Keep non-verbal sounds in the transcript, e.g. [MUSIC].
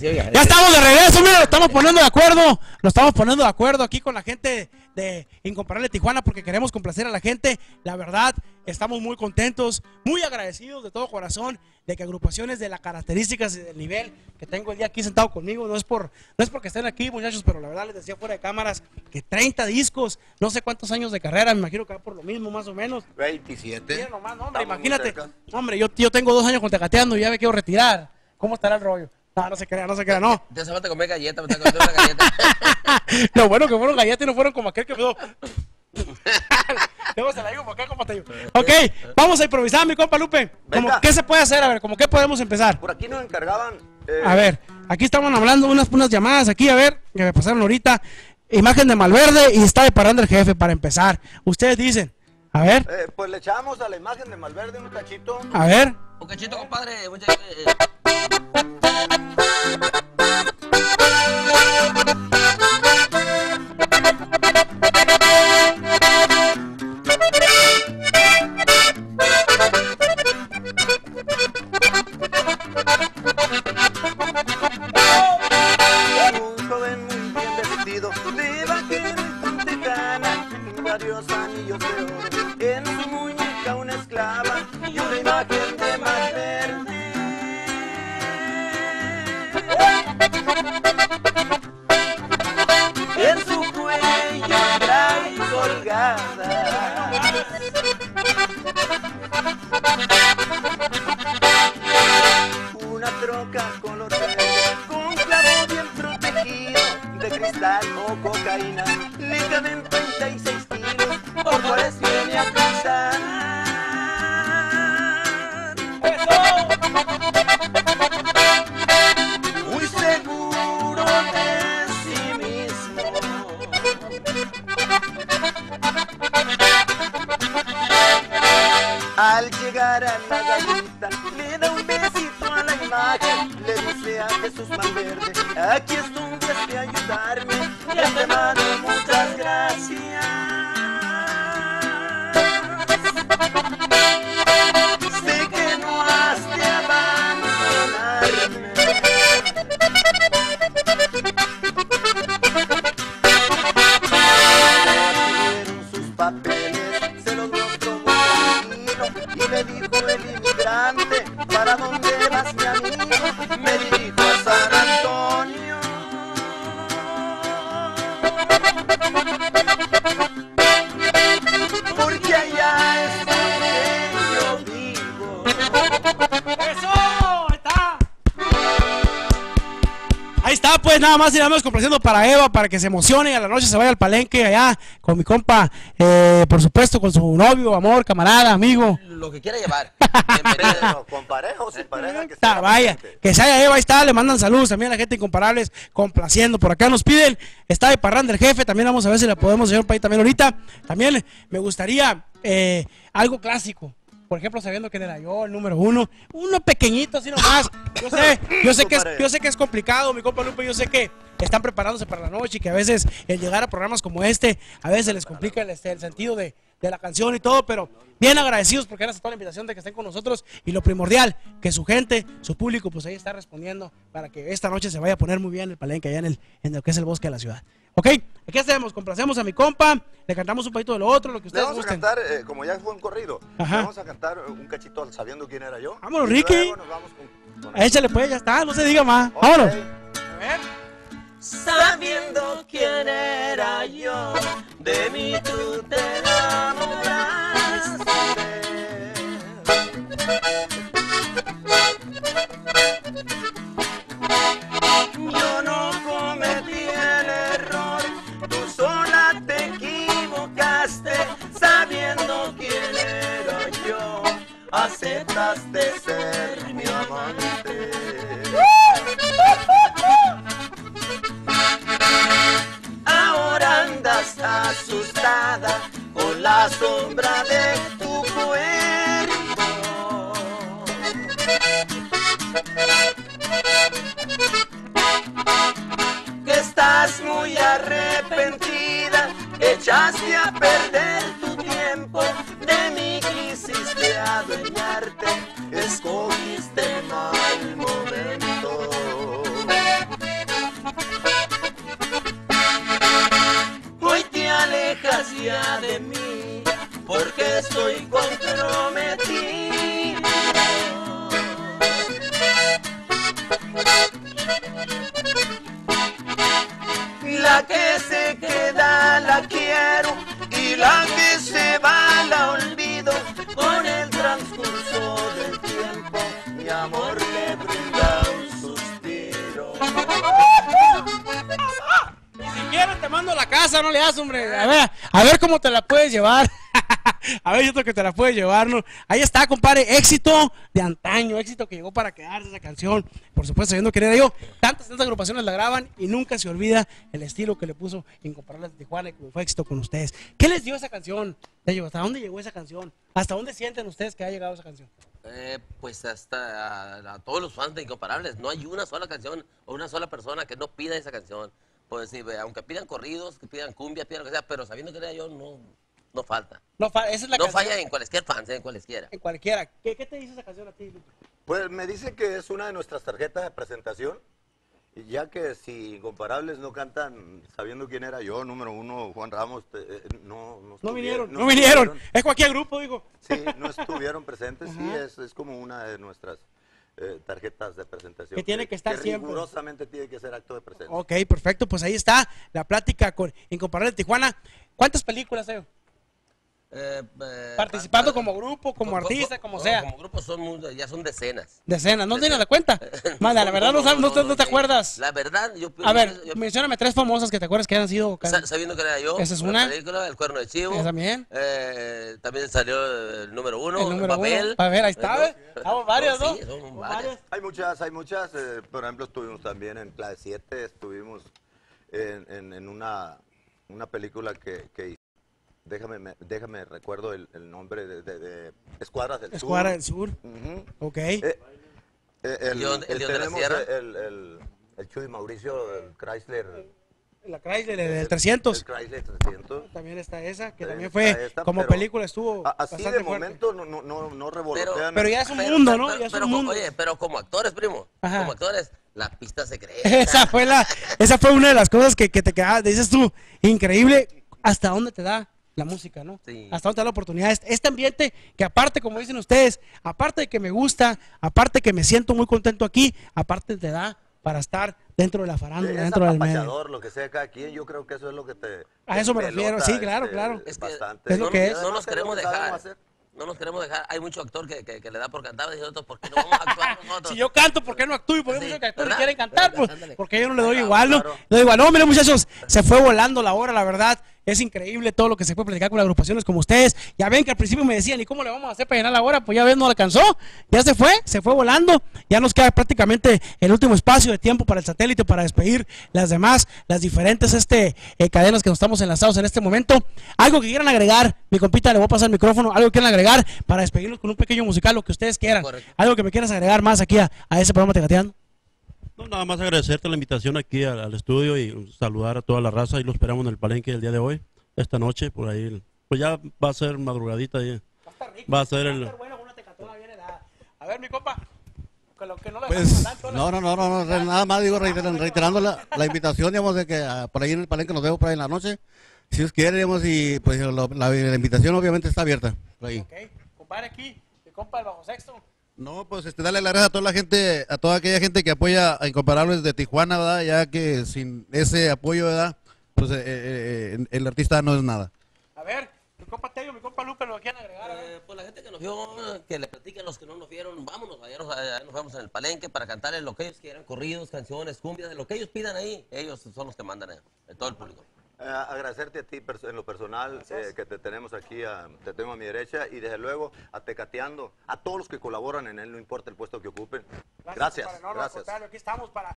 Ya estamos de regreso, mira, lo estamos poniendo de acuerdo. Lo estamos poniendo de acuerdo aquí con la gente de Incomparable Tijuana porque queremos complacer a la gente. La verdad, estamos muy contentos, muy agradecidos de todo corazón de que agrupaciones de las características y del nivel que tengo el día aquí sentado conmigo, no es por no es porque estén aquí, muchachos, pero la verdad les decía fuera de cámaras que 30 discos, no sé cuántos años de carrera, me imagino que va por lo mismo más o menos. 27. hombre, imagínate. Hombre, yo, yo tengo dos años con Tecateando y ya me quiero retirar. ¿Cómo estará el rollo? No, no se crea, no se crea, no. Te hace falta comer galletas, me está comiendo una galleta. [LAUGHS] Lo bueno que fueron galletas y no fueron como aquel que quedó. Luego se la digo por acá, compa Ok, vamos a improvisar, mi compa Lupe. Como, ¿Qué se puede hacer? A ver, ¿cómo qué podemos empezar? Por aquí nos encargaban. Eh, A ver, aquí estamos hablando unas, unas llamadas aquí, a ver, que me pasaron ahorita. Imagen de Malverde y está de parranda el jefe para empezar. Ustedes dicen, a ver, eh, pues le echamos a la imagen de Malverde un cachito. a ver. Un cachito, compadre. Una troca color verde, con clavo bien protegido de cristal o cocaína. Le caben 36 Jesús Malverde, aquí es donde has de ayudarme, de antemano muchas gracias. Sé que no has de abandonarme. Recibieron sus papeles, se los mostró muy tranquilo y le dijo el inmigrante, Ahí está, pues nada más iremos complaciendo para Eva, para que se emocione y a la noche se vaya al palenque allá con mi compa, eh, por supuesto, con su novio, amor, camarada, amigo. Lo que quiera llevar. [LAUGHS] Con pareja o sin pareja que Está, sea vaya, presente. que se haya Eva, ahí está, le mandan saludos también a la gente incomparables, complaciendo. Por acá nos piden, está de parranda el jefe, también vamos a ver si le podemos hacer un país también ahorita. También me gustaría eh, algo clásico. Por ejemplo, sabiendo quién era yo, el número uno, uno pequeñito así nomás. Yo sé, yo sé que es, yo sé que es complicado, mi compa Lupe, yo sé que están preparándose para la noche y que a veces el llegar a programas como este, a veces les complica el, este, el sentido de, de la canción y todo, pero bien agradecidos porque han aceptado la invitación de que estén con nosotros y lo primordial, que su gente, su público, pues ahí está respondiendo para que esta noche se vaya a poner muy bien el palenque allá en, el, en lo que es el bosque de la ciudad. Ok, aquí hacemos, complacemos a mi compa, le cantamos un poquito de lo otro, lo que Le ustedes vamos a cantar, eh, como ya fue un corrido, le vamos a cantar un cachito sabiendo quién era yo. Vámonos, Ricky. luego nos vamos con- con- Échale pues, ya está, no se diga más. Ok. Vámonos. Sabiendo quién era yo, de mí tú te. echaste perder tu tiempo, de mí quisiste adueñarte, escogiste mal momento. Hoy te alejas ya de mí, porque estoy mando a la casa, no le das, hombre. A ver, a ver cómo te la puedes llevar. [LAUGHS] a ver, yo creo que te la puedes llevar, ¿no? Ahí está, compadre. Éxito de antaño, éxito que llegó para quedarse esa canción. Por supuesto, sabiendo quién era yo. Tantas, tantas agrupaciones la graban y nunca se olvida el estilo que le puso Incomparables de Tijuana y que fue éxito con ustedes. ¿Qué les dio esa canción? ¿Hasta dónde llegó esa canción? ¿Hasta dónde sienten ustedes que ha llegado esa canción? Eh, pues hasta a, a todos los fans de Incomparables. No hay una sola canción o una sola persona que no pida esa canción. Pues sí, aunque pidan corridos, que pidan cumbia, pidan lo que sea, pero sabiendo que era yo, no, no falta. No, fa- esa es la No canción. falla en cualquier fans, en cualesquiera. En cualquiera. ¿Qué, qué te dice esa canción a ti, Lupe? Pues me dice que es una de nuestras tarjetas de presentación. y Ya que si Incomparables no cantan sabiendo quién era yo, número uno, Juan Ramos, te- eh, no, no, No vinieron, no, vinieron. Es cualquier grupo, digo. Sí, no estuvieron presentes, sí, es, es como una de nuestras eh, tarjetas de presentación. Que tiene que estar siempre. rigurosamente tiene que ser acto de presencia. Ok, perfecto. Pues ahí está la plática con Incomparable Tijuana. ¿Cuántas películas, Tello? Eh, eh, Participando pa- como grupo, como co- co- artista, co- como no, sea. Como grupo son, ya son decenas. Decenas. ¿No tienes la cuenta? [LAUGHS] Manda, la verdad no, sabes, no, te- no te sí. acuerdas. La verdad, yo... A ver, yo- mencióname tres famosas que te acuerdas que hayan sido. sa- sabiendo que era yo. Esa es la una. película, El Cuerno de Chivo. Esa también. Eh, también salió el número uno, El número Babel. uno. Babel, ahí está, Eh, ¿ves? Estamos varias, ¿no? Sí, son varias. Hay muchas, hay muchas. eh, por ejemplo, estuvimos también en Clase 7, estuvimos en, en- en una, una película que, que déjame, me- déjame recuerdo el, el nombre de, de- de Escuadras del Escuadra del Sur. Sur. Ujú. Ok. Eh, eh, el, León- el León de la Sierra. El, el, el Chuy Mauricio, el Chrysler. la Chrysler del 300. El Chrysler 300. También está esa, que También fue, esta, como pero película estuvo Así bastante de fuerte. momento no, no, no, no revolotean. Pero ya es un mundo, ¿no? Ya es pero un mundo. Oye, pero como actores, primo. Ajá. Como actores, la pista secreta. [LAUGHS] Esa fue la, esa fue una de las cosas que, que te quedaba, dices tú, increíble, hasta dónde te da la música, ¿no? Sí. Hasta dónde te da la oportunidad. Este, este ambiente que aparte, como dicen ustedes, aparte de que me gusta, aparte que me siento muy contento aquí, aparte te da para estar dentro de la farándula, es dentro del medio. lo que sea cada quien, yo creo que eso es lo que te... A eso me refiero, sí, claro, este, claro. Es que bastante. es lo no, que es. no nos es queremos dejar. No nos queremos dejar. Hay mucho actor que, que, que le da por cantar. Dice nosotros, ¿por qué no vamos a actuar [LAUGHS] nosotros? Si yo canto, ¿por qué no actúo? ¿Y por qué Sí, muchos actores cantar? Pues, Ándale. porque yo no le doy Claro, igual, ¿no? claro. Le doy igual. No, miren, muchachos, se fue volando la hora, la verdad. Es increíble todo lo que se puede platicar con agrupaciones como ustedes. Ya ven que al principio me decían, ¿y cómo le vamos a hacer para llenar la hora? Pues ya ven, no alcanzó. Ya se fue, se fue volando. Ya nos queda prácticamente el último espacio de tiempo para el satélite para despedir las demás, las diferentes este, eh, cadenas que nos estamos enlazados en este momento. Algo que quieran agregar, mi compita, le voy a pasar el micrófono. Algo que quieran agregar para despedirnos con un pequeño musical, lo que ustedes quieran. Correcto. Algo que me quieras agregar más aquí a, a ese programa Tecateando. No, nada más agradecerte la invitación aquí al, al estudio y saludar a toda la raza y lo esperamos en el palenque el día de hoy, esta noche, por ahí. Pues ya va a ser madrugadita ahí. Va a estar rico. Va a ser el- bueno con una tecatona bien helada. A ver, mi compa. Con lo que no le Pues, no, no, no, no, no, nada más digo, reiteran- reiterando la, la invitación, digamos, de que ah, por ahí en el palenque nos vemos por ahí en la noche, si os quiere, digamos, y pues lo- la, la invitación obviamente está abierta, por ahí. Ok, compadre aquí, mi compa el bajo sexto. No, pues este, darle las gracias a toda la gente, a toda aquella gente que apoya a Incomparables de Tijuana, ¿verdad? Ya que sin ese apoyo, ¿verdad? Pues eh, eh, eh, el artista no es nada. A ver, mi compa Tello, mi compa Lupe, lo quieren agregar. Eh, pues la gente que nos vio, que le platiquen a los que no nos vieron, vámonos, allá nos, allá nos vemos en el palenque para cantarles lo que ellos quieran, corridos, canciones, cumbias, lo que ellos pidan ahí, ellos son los que mandan a todo el público. Eh, agradecerte a ti en lo personal eh, que te tenemos aquí, a- te tengo a mi derecha y desde luego a Tecateando, a todos los que colaboran en él, no importa el puesto que ocupen. Gracias, no, gracias. contrario, aquí estamos para